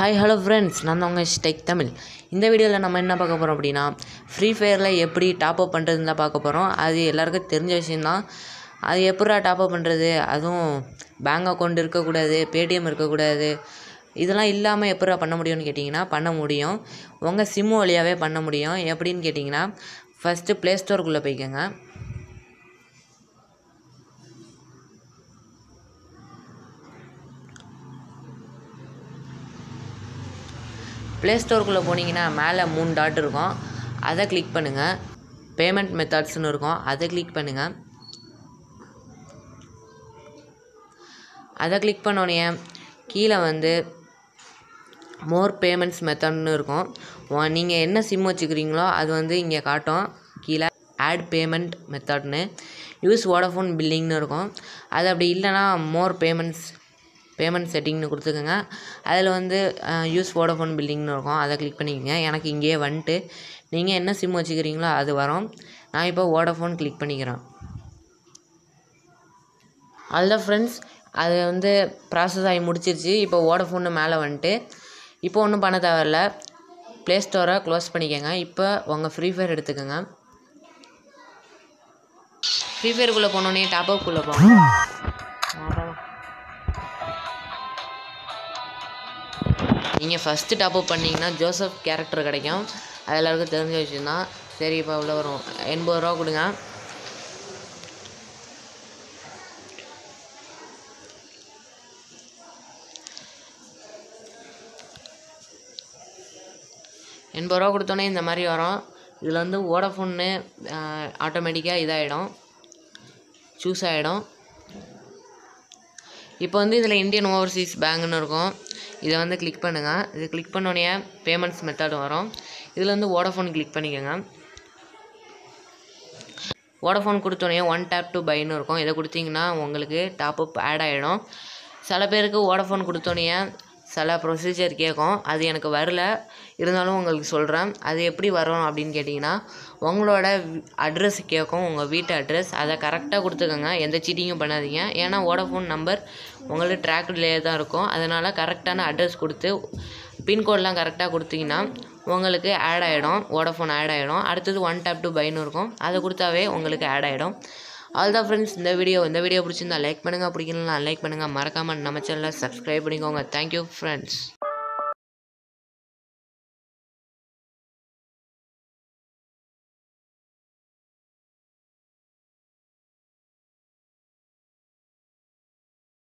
Hi hello friends நான் தான் உங்கள் ஸ்டெக் தமிழ். இந்த வீடியோவில் நம்ம என்ன பார்க்க போகிறோம் அப்படின்னா ஃப்ரீ ஃபயரில் எப்படி டாப் அப் பண்ணுறதுன்னு தான் பார்க்க போகிறோம் அது எல்லாருக்கும் தெரிஞ்ச விஷயந்தான் அது எப்படா டாப் அப் பண்ணுறது அதுவும் பேங்க் அக்கௌண்ட் இருக்கக்கூடாது பேடிஎம் இருக்கக்கூடாது. இதெல்லாம் இல்லாமல் எப்படா பண்ண முடியும்னு கேட்டிங்கன்னா பண்ண முடியும். உங்கள் சிம்மு வழியாகவே பண்ண முடியும். எப்படின்னு கேட்டிங்கன்னா ஃபஸ்ட்டு ப்ளே ஸ்டோருக்குள்ளே போய்க்கோங்க. ப்ளே ஸ்டோருக்குள்ளே போனீங்கன்னா மேலே மூணு டாட் இருக்கும். அதை கிளிக் பண்ணுங்கள் பேமெண்ட் மெத்தட்ஸ்னு இருக்கும். அதை கிளிக் பண்ணுங்கள் அதை கிளிக் பண்ணோடனே கீழே வந்து மோர் பேமெண்ட்ஸ் மெத்தட்னு இருக்கும். நீங்கள் என்ன சிம் வச்சுக்கிறீங்களோ அது வந்து இங்கே காட்டும். கீழே ஆட் பேமெண்ட் மெத்தட்னு யூஸ் வோடஃபோன் பில்லிங்னு இருக்கும். அது அப்படி இல்லைன்னா மோர் பேமெண்ட்ஸ் பேமெண்ட் செட்டிங்னு கொடுத்துக்கோங்க. அதில் வந்து யூஸ் வோடஃபோன் பில்லிங்னு இருக்கும். அதை கிளிக் பண்ணிக்கோங்க. எனக்கு இங்கேயே வந்துட்டு நீங்கள் என்ன சிம் வச்சுக்கிறீங்களோ அது வரும். நான் இப்போ வோடஃபோன் கிளிக் பண்ணிக்கிறேன். அதில் ஃப்ரெண்ட்ஸ் அது வந்து ப்ராசஸ் ஆகி முடிச்சிருச்சு. இப்போ வோடஃபோன்னு மேலே வந்துட்டு இப்போ ஒன்றும் பண்ண தேவையில்ல. ப்ளே ஸ்டோரை க்ளோஸ் பண்ணிக்கோங்க. இப்போ உங்கள் ஃப்ரீ ஃபயர் எடுத்துக்கோங்க. ஃப்ரீ ஃபயருக்குள்ளே போனோடனே டாப்அப்குள்ளே போங்க. நீங்கள் ஃபஸ்ட்டு டாப்அப் பண்ணிங்கன்னா ஜோசப் கேரக்டர் கிடைக்கும். அது எல்லாருக்கும் தெரிஞ்ச விஷயந்தான் சரி இப்போ இவ்வளோ வரும். எண்பது ரூபா கொடுங்க. எண்பது ரூபா கொடுத்தோன்னே இந்த மாதிரி வரும். இதில் வந்து வோடஃபோன்னு ஆட்டோமேட்டிக்காக இதாகிடும் சூஸ் ஆகிடும் இப்போ வந்து இதில் இந்தியன் ஓவர்சீஸ் பேங்க்னு இருக்கும். இதை வந்து கிளிக் பண்ணுங்கள் இது கிளிக் பண்ணோடனே பேமெண்ட்ஸ் மெத்தட் வரும். இதில் வந்து வோடஃபோன் கிளிக் பண்ணிக்கோங்க. வோடஃபோன் கொடுத்தோடனே ஒன் டேப் டு பைன்னு இருக்கும். இதை கொடுத்தீங்கன்னா உங்களுக்கு டாப்அப் ஆட் ஆகிடும் சில பேருக்கு வோடஃபோன் கொடுத்தோடனே சில ப்ரொசீஜர் கேட்கும் அது எனக்கு வரல. இருந்தாலும் உங்களுக்கு சொல்கிறேன் அது எப்படி வரும் அப்படின்னு கேட்டிங்கன்னா உங்களோட அட்ரஸ் கேட்கும் உங்கள் வீட்டு அட்ரஸ் அதை கரெக்டாக கொடுத்துக்கோங்க. எந்த சீட்டிங்கும் பண்ணாதீங்க. ஏன்னா வோடஃபோன் நம்பர் உங்களுக்கு ட்ராக்லேயே தான் இருக்கும். அதனால் கரெக்டான அட்ரஸ் கொடுத்து பின்கோட்லாம் கரெக்டாக கொடுத்தீங்கன்னா உங்களுக்கு ஆட் ஆகிடும் வோடஃபோன் ஆட் ஆகிடும் அடுத்தது ஒன் டேப் டு பைன்னு இருக்கும். அதை கொடுத்தாவே உங்களுக்கு ஆட் ஆகிடும் அதுதான் ஃப்ரெண்ட்ஸ் இந்த வீடியோ இந்த வீடியோ பிடிச்சிருந்தா லைக் பண்ணுங்கள் பிடிக்கலாம் லைக் பண்ணுங்கள் மறக்காமல் நம்ம சேனலை சப்ஸ்கிரைப் பண்ணிக்கோங்க. Thank you friends